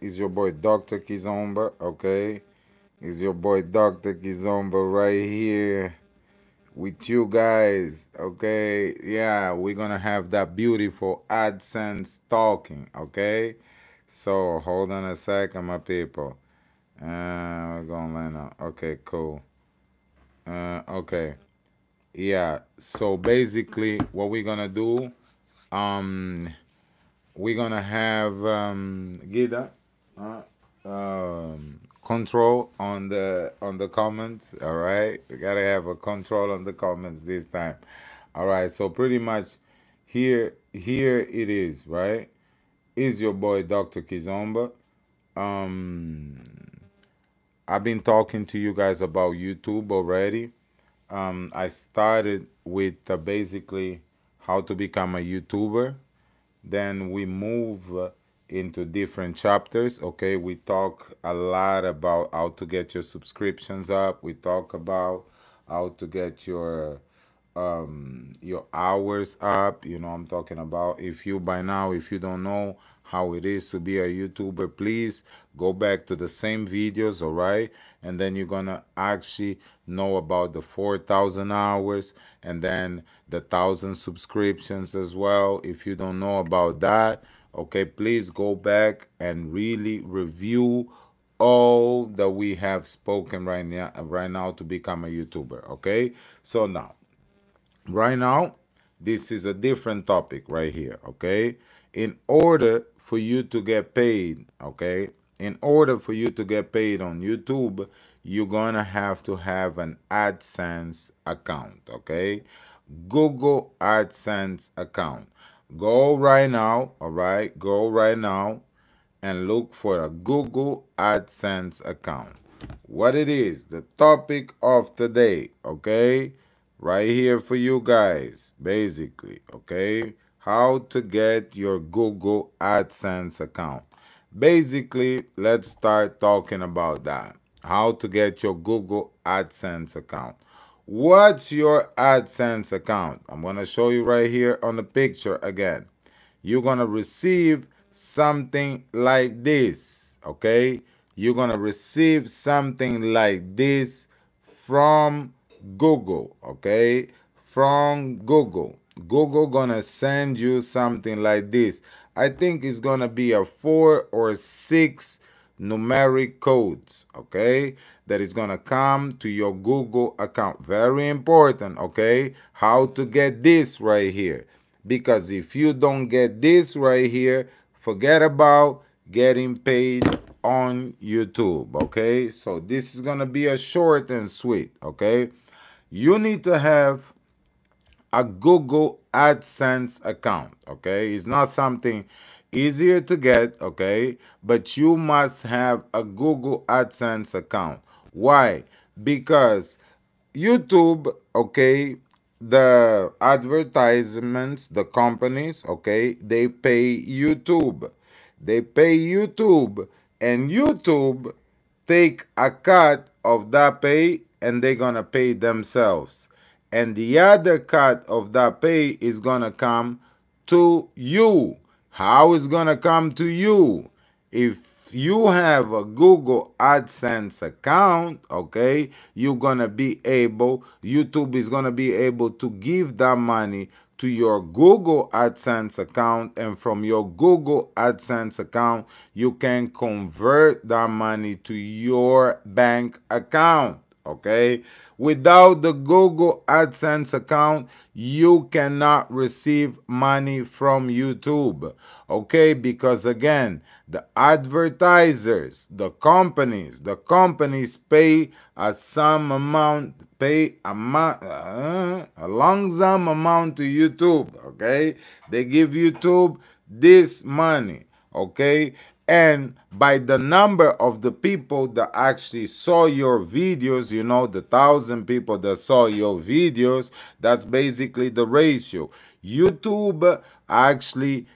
Is your boy Dr. Kizomba, okay? Is your boy Dr. Kizomba right here with you guys, okay? Yeah, we're gonna have that beautiful AdSense talking, okay? So hold on a second, my people. Uh, we're gonna line up. Okay, cool. Uh, okay. Yeah. So basically, what we're gonna do, um, we're gonna have um, Gida, uh, um, control on the on the comments. All right, we gotta have a control on the comments this time. All right. So pretty much here here it is. Right, is your boy Dr. Kizomba. Um, I've been talking to you guys about YouTube already. Um, I started with uh, basically how to become a YouTuber. Then we move uh, into different chapters. Okay, we talk a lot about how to get your subscriptions up. We talk about how to get your um your hours up you know i'm talking about if you by now if you don't know how it is to be a youtuber please go back to the same videos all right? And then you're gonna actually know about the 4000 hours and then the thousand subscriptions as well if you don't know about that okay? Please go back and really review all that we have spoken right now right now to become a youtuber okay? So now right now this is a different topic right here okay? In order for you to get paid okay? In order for you to get paid on youtube you're gonna have to have an adsense account okay? Google adsense account. Go right now all right? Go right now and look for a google adsense account. What it is the topic of today okay? Right here for you guys basically okay how to get your google adsense account. Basically let's start talking about that. How to get your google adsense account. What's your adsense account? I'm going to show you right here on the picture again. You're going to receive something like this okay? You're going to receive something like this from Google, okay? From Google. Google gonna send you something like this. I think it's gonna be a four or six numeric codes, okay? That is gonna come to your Google account. Very important, okay? How to get this right here. Because if you don't get this right here, forget about getting paid on YouTube, okay? So this is gonna be a short and sweet, okay? you need to have a Google AdSense account, okay? It's not something easier to get, okay? But you must have a Google AdSense account. Why? Because YouTube, okay, the advertisements, the companies, okay, they pay YouTube. They pay YouTube and YouTube take a cut of that pay and they're gonna pay themselves and the other cut of that pay is gonna come to you. How is gonna come to you? If you have a google adsense account okay you're gonna be able youtube is gonna be able to give that money to your Google AdSense account and from your Google AdSense account you can convert that money to your bank account okay? Without the google adsense account you cannot receive money from youtube okay? Because again the advertisers the companies the companies pay a some amount pay a, uh, a long sum amount to youtube okay? They give youtube this money okay and by the number of the people that actually saw your videos you know the thousand people that saw your videos that's basically the ratio. Youtube actually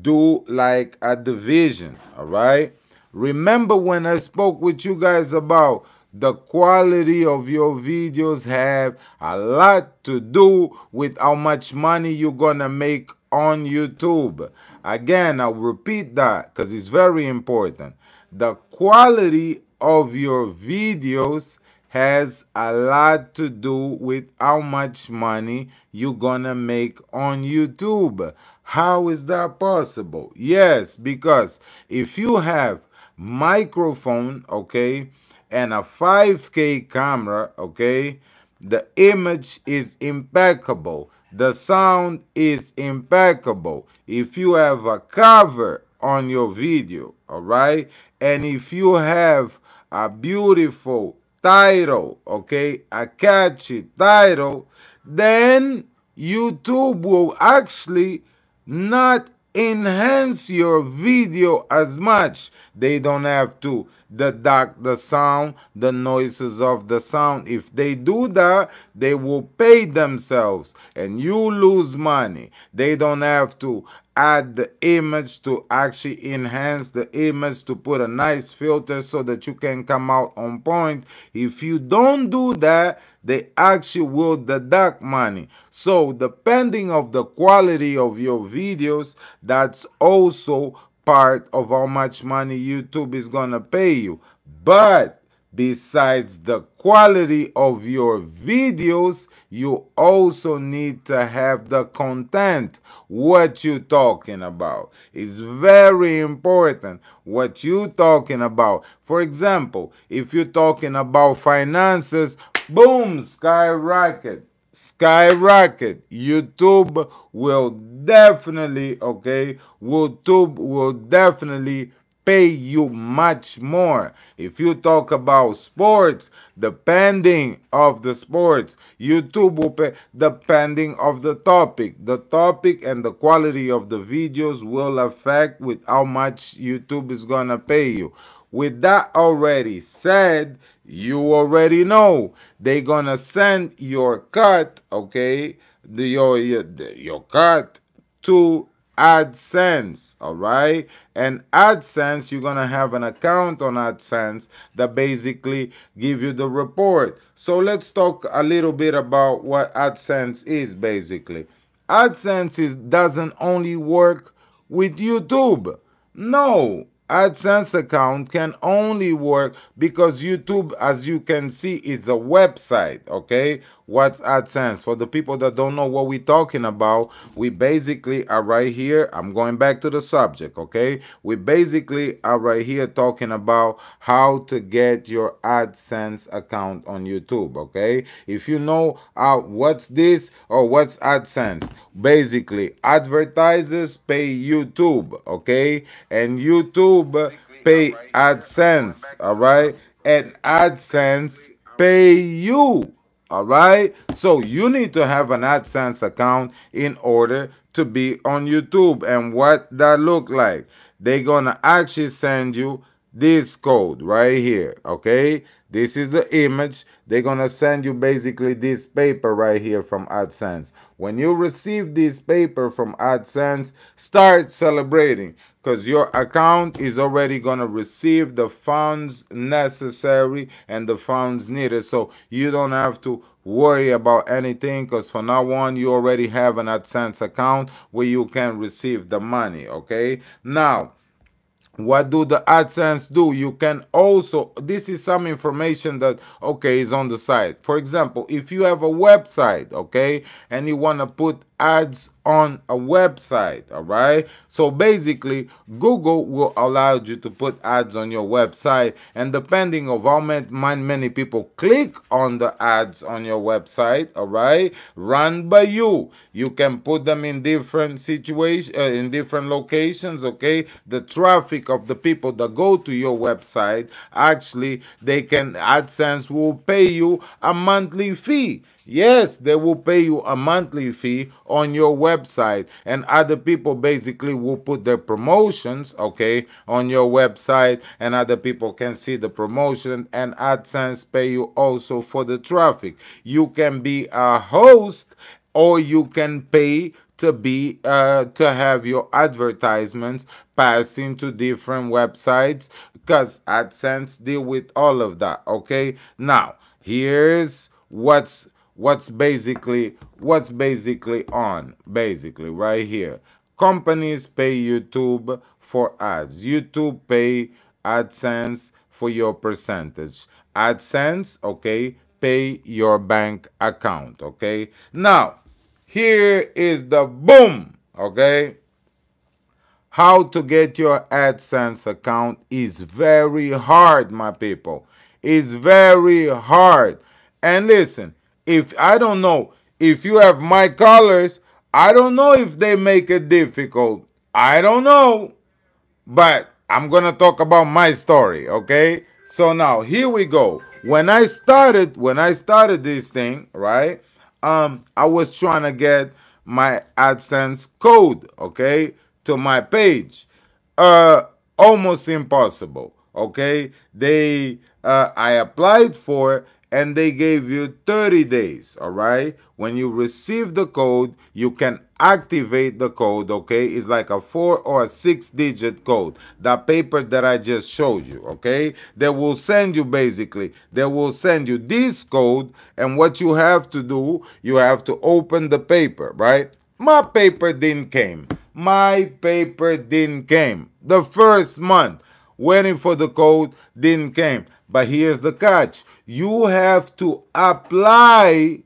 do like a division all right? Remember when i spoke with you guys about the quality of your videos have a lot to do with how much money you're gonna make on YouTube. Again, I'll repeat that because it's very important. The quality of your videos has a lot to do with how much money you're gonna make on YouTube. How is that possible? Yes, because if you have microphone, okay, and a 5K camera, okay, the image is impeccable. The sound is impeccable. If you have a cover on your video, all right, and if you have a beautiful title, okay, a catchy title, then YouTube will actually not enhance your video as much. They don't have to deduct the sound, the noises of the sound. If they do that, they will pay themselves and you lose money. They don't have to add the image to actually enhance the image to put a nice filter so that you can come out on point. If you don't do that, they actually will deduct money. So depending of the quality of your videos, that's also part of how much money YouTube is gonna pay you. But Besides the quality of your videos, you also need to have the content. What you talking about is very important. What you talking about. For example, if you're talking about finances, boom, skyrocket skyrocket. YouTube will definitely, okay, YouTube will definitely pay you much more. If you talk about sports, depending of the sports, YouTube will pay depending of the topic. The topic and the quality of the videos will affect with how much YouTube is gonna pay you. With that already said, you already know they're gonna send your cut, okay, the, your, your, your cut to AdSense, all right? And AdSense, you're to have an account on AdSense that basically give you the report. So let's talk a little bit about what AdSense is basically. AdSense is, doesn't only work with YouTube. No, AdSense account can only work because YouTube, as you can see, is a website, okay? What's AdSense? For the people that don't know what we're talking about, we basically are right here. I'm going back to the subject, okay? We basically are right here talking about how to get your AdSense account on YouTube, okay? If you know uh, what's this or what's AdSense, basically advertisers pay YouTube, okay? And YouTube pay AdSense, all right? And AdSense pay you all right. So you need to have an AdSense account in order to be on YouTube. And what that look like? They're to actually send you this code right here. Okay. This is the image. They're to send you basically this paper right here from AdSense. When you receive this paper from AdSense, start celebrating because your account is already going to receive the funds necessary and the funds needed. So you don't have to worry about anything because for now on you already have an AdSense account where you can receive the money. Okay. Now, what do the AdSense do? You can also, this is some information that, okay, is on the site. For example, if you have a website, okay, and you want to put ads on a website all right? So basically google will allow you to put ads on your website and depending of how many people click on the ads on your website all right run by you. You can put them in different situations uh, in different locations okay? The traffic of the people that go to your website actually they can adsense will pay you a monthly fee Yes, they will pay you a monthly fee on your website, and other people basically will put their promotions, okay, on your website, and other people can see the promotion, and AdSense pay you also for the traffic. You can be a host, or you can pay to be uh, to have your advertisements passing to different websites because AdSense deal with all of that. Okay, now here's what's what's basically what's basically on? Basically right here. Companies pay youtube for ads. Youtube pay adsense for your percentage. Adsense okay pay your bank account okay? Now here is the boom okay? How to get your AdSense account is very hard, my people. It's very hard. And listen, if I don't know, if you have my colors, I don't know if they make it difficult. I don't know. But I'm going to talk about my story, okay? So now, here we go. When I started, when I started this thing, right? Um I was trying to get my AdSense code, okay? to my page. Uh, almost impossible. Okay, they uh, I applied for and they gave you 30 days. All right, when you receive the code, you can activate the code. Okay, it's like a four or a six digit code. That paper that I just showed you. Okay, they will send you basically. They will send you this code, and what you have to do, you have to open the paper. Right, my paper didn't came my paper didn't came. The first month, waiting for the code didn't came. But here's the catch. You have to apply.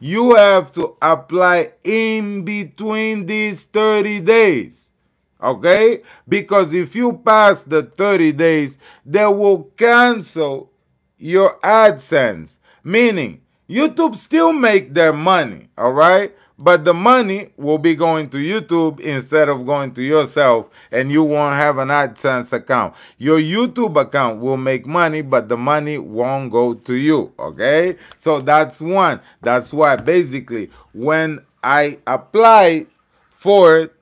You have to apply in between these 30 days. Okay? Because if you pass the 30 days, they will cancel your AdSense. Meaning, YouTube still make their money. All right? But the money will be going to YouTube instead of going to yourself, and you won't have an AdSense account. Your YouTube account will make money, but the money won't go to you. Okay, so that's one. That's why basically when I apply for it,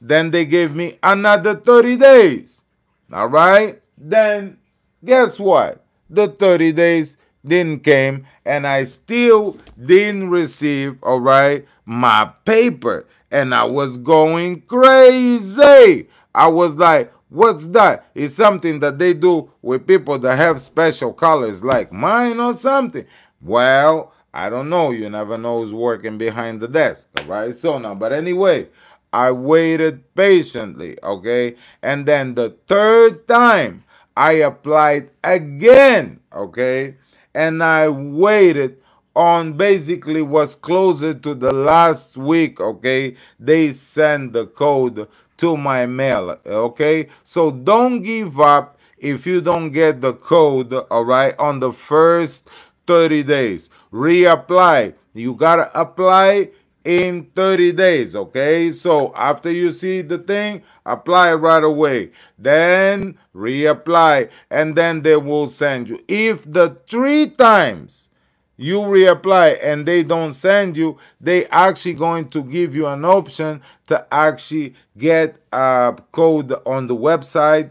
then they gave me another 30 days. All right, then guess what? The 30 days didn't came and I still didn't receive, all right, my paper. And I was going crazy. I was like, what's that? It's something that they do with people that have special colors like mine or something. Well, I don't know. You never know who's working behind the desk, all right? So now, but anyway, I waited patiently, okay? And then the third time, I applied again, okay? And I waited on basically was closer to the last week okay? They send the code to my mail okay? So don't give up if you don't get the code all right on the first 30 days. Reapply. You gotta apply in 30 days okay? So after you see the thing apply right away. Then reapply and then they will send you. If the three times you reapply and they don't send you they actually going to give you an option to actually get a code on the website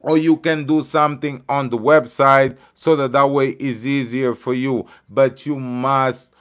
or you can do something on the website so that that way is easier for you. But you must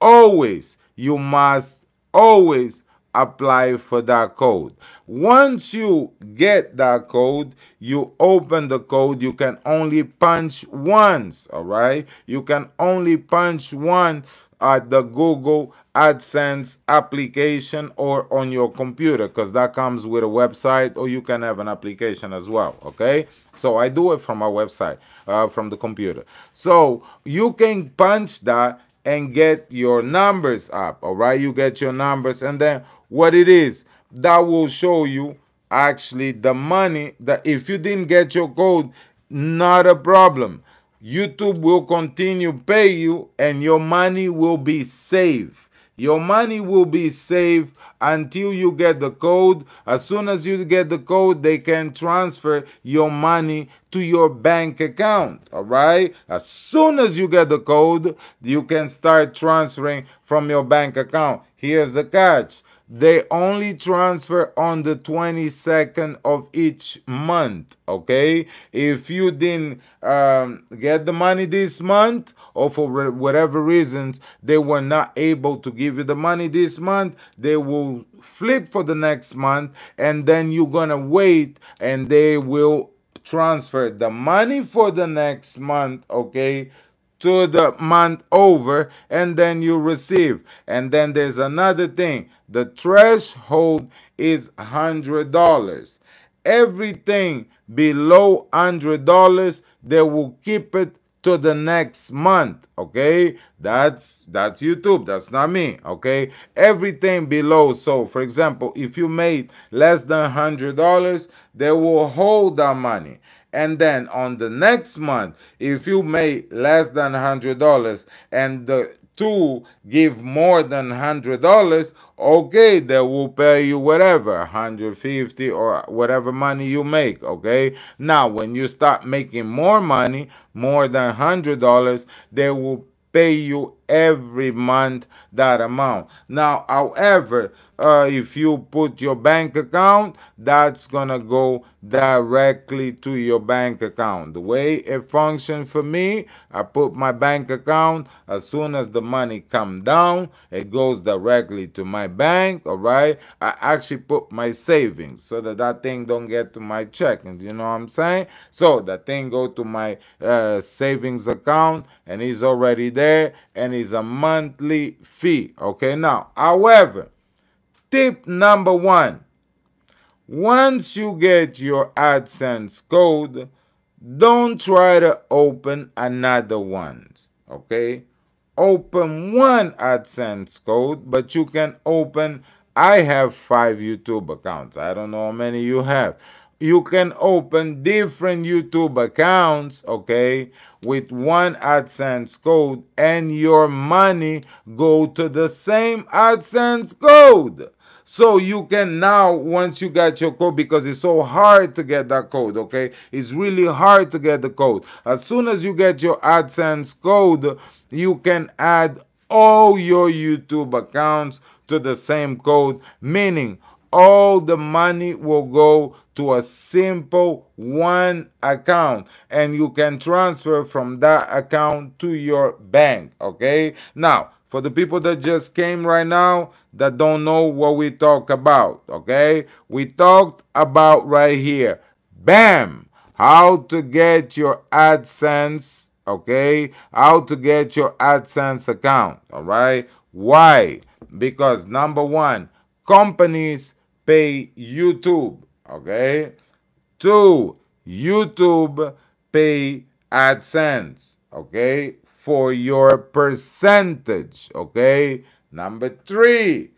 always you must always apply for that code. Once you get that code, you open the code, you can only punch once, all right? You can only punch one at the Google AdSense application or on your computer because that comes with a website or you can have an application as well, okay? So I do it from my website, uh, from the computer. So you can punch that and get your numbers up all right? You get your numbers and then what it is that will show you actually the money that if you didn't get your code not a problem. Youtube will continue pay you and your money will be saved your money will be safe until you get the code. As soon as you get the code, they can transfer your money to your bank account. All right. As soon as you get the code, you can start transferring from your bank account. Here's the catch they only transfer on the 22nd of each month okay? If you didn't um, get the money this month or for whatever reasons they were not able to give you the money this month they will flip for the next month and then you're gonna wait and they will transfer the money for the next month okay to the month over and then you receive. And then there's another thing. The threshold is hundred dollars. Everything below hundred dollars they will keep it to the next month okay? That's that's youtube that's not me okay? Everything below so for example if you made less than hundred dollars they will hold that money and then on the next month if you made less than hundred dollars and the two give more than hundred dollars okay they will pay you whatever 150 or whatever money you make okay? Now when you start making more money more than hundred dollars they will pay you every month that amount. Now, however, uh, if you put your bank account, that's gonna go directly to your bank account. The way it functions for me, I put my bank account. As soon as the money come down, it goes directly to my bank. All right. I actually put my savings so that that thing don't get to my checking. You know what I'm saying? So that thing go to my uh, savings account, and it's already there, and is a monthly fee. Okay, now, however, tip number one once you get your AdSense code, don't try to open another one. Okay, open one AdSense code, but you can open. I have five YouTube accounts. I don't know how many you have you can open different YouTube accounts, okay, with one AdSense code and your money go to the same AdSense code. So you can now, once you got your code, because it's so hard to get that code, okay? It's really hard to get the code. As soon as you get your AdSense code, you can add all your YouTube accounts to the same code, meaning all the money will go to a simple one account and you can transfer from that account to your bank okay? Now for the people that just came right now that don't know what we talk about okay? We talked about right here. Bam! How to get your adsense okay? How to get your adsense account all right? Why? Because number one companies pay YouTube. Okay. Two, YouTube pay AdSense. Okay. For your percentage. Okay. Number three,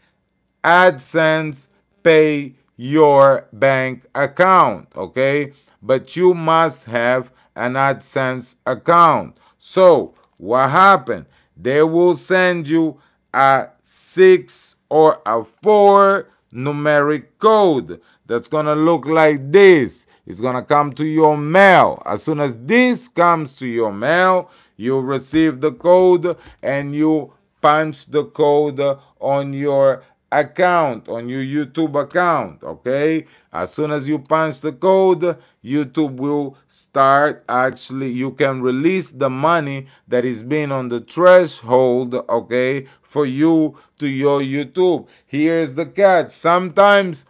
AdSense pay your bank account. Okay. But you must have an AdSense account. So what happened? They will send you a six or a four numeric code that's gonna look like this. It's gonna come to your mail. As soon as this comes to your mail, you receive the code and you punch the code on your account on your YouTube account okay? As soon as you punch the code YouTube will start actually you can release the money that is being on the threshold okay for you to your YouTube. Here's the catch. Sometimes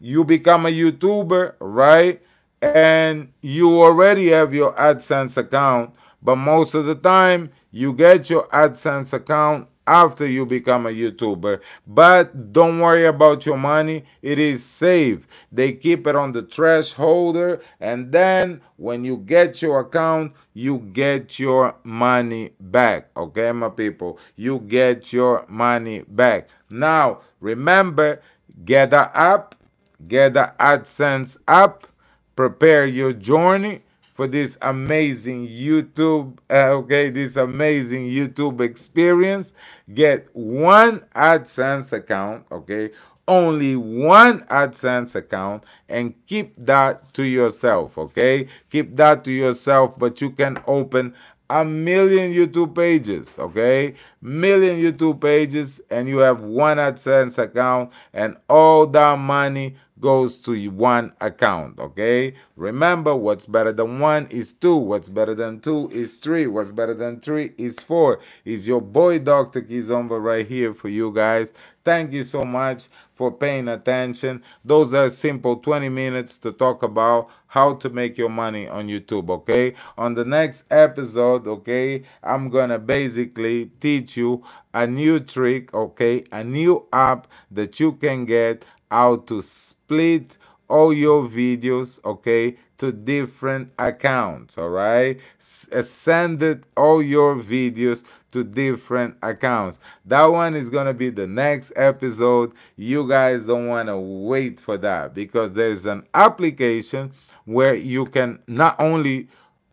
you become a YouTuber right? And you already have your AdSense account but most of the time you get your AdSense account after you become a YouTuber. But don't worry about your money, it is safe. They keep it on the trash holder, and then when you get your account, you get your money back. Okay, my people, you get your money back. Now, remember, get the app, get the AdSense app, prepare your journey for this amazing YouTube, uh, okay, this amazing YouTube experience. Get one AdSense account, okay, only one AdSense account and keep that to yourself, okay? Keep that to yourself, but you can open a million YouTube pages, okay? Million YouTube pages, and you have one AdSense account, and all that money goes to one account okay remember what's better than one is two what's better than two is three what's better than three is four is your boy dr kizomba right here for you guys Thank you so much for paying attention. Those are simple 20 minutes to talk about how to make your money on YouTube, okay? On the next episode, okay, I'm gonna basically teach you a new trick, okay? A new app that you can get how to split all your videos okay to different accounts all right? S- uh, send it all your videos to different accounts. That one is gonna be the next episode. You guys don't want to wait for that because there's an application where you can not only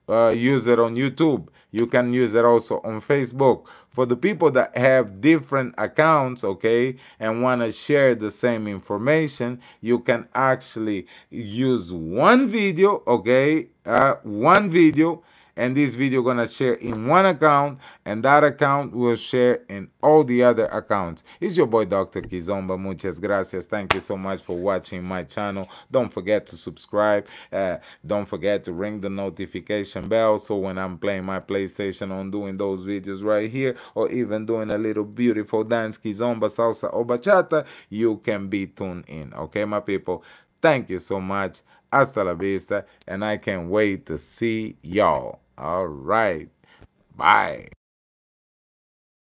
uh, use it on YouTube. You can use it also on Facebook. For the people that have different accounts, okay, and want to share the same information, you can actually use one video, okay, uh, one video and this video gonna share in one account and that account will share in all the other accounts. It's your boy dr kizomba. Muchas gracias. Thank you so much for watching my channel. Don't forget to subscribe. Uh, don't forget to ring the notification bell so when i'm playing my playstation on doing those videos right here or even doing a little beautiful dance kizomba salsa or bachata you can be tuned in. Okay my people? Thank you so much. Hasta la vista and i can't wait to see y'all all right. Bye.